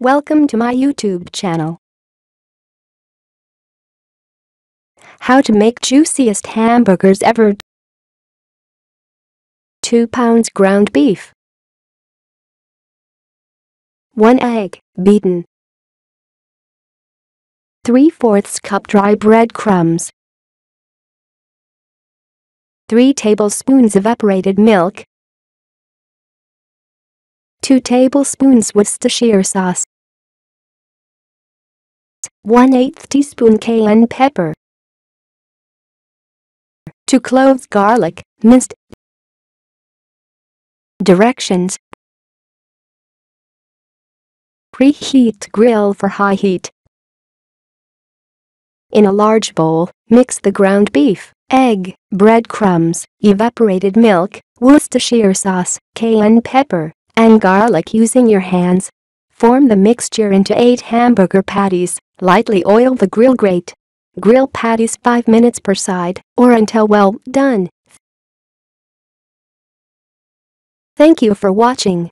Welcome to my YouTube channel. How to make juiciest hamburgers ever. 2 pounds ground beef. 1 egg, beaten. 3 fourths cup dry breadcrumbs. 3 tablespoons evaporated milk. 2 tablespoons Worcestershire sauce. 1 8 teaspoon cayenne pepper. 2 cloves garlic, minced. Directions Preheat grill for high heat. In a large bowl, mix the ground beef, egg, breadcrumbs, evaporated milk, Worcestershire sauce, cayenne pepper, and garlic using your hands. Form the mixture into 8 hamburger patties, lightly oil the grill grate. Grill patties 5 minutes per side or until well done. Thank you for watching.